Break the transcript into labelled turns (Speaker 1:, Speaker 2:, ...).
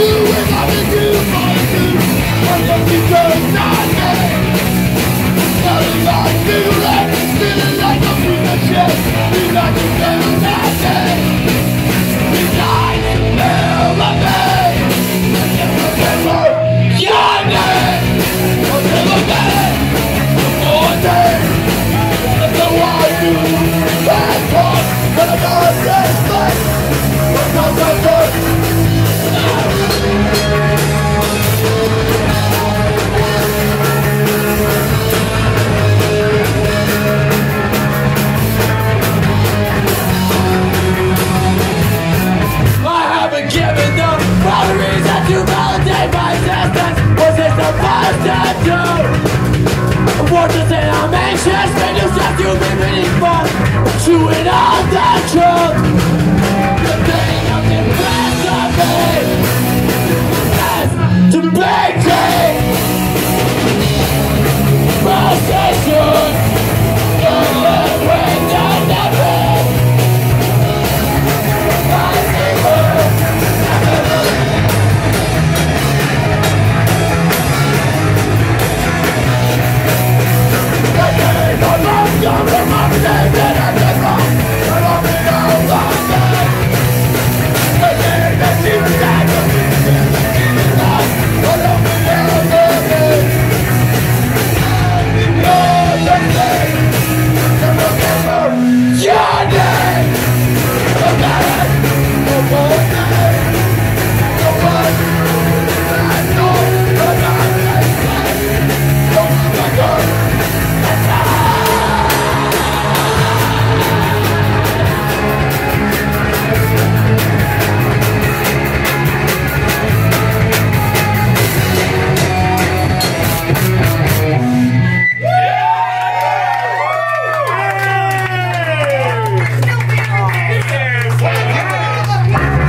Speaker 1: you. What Baby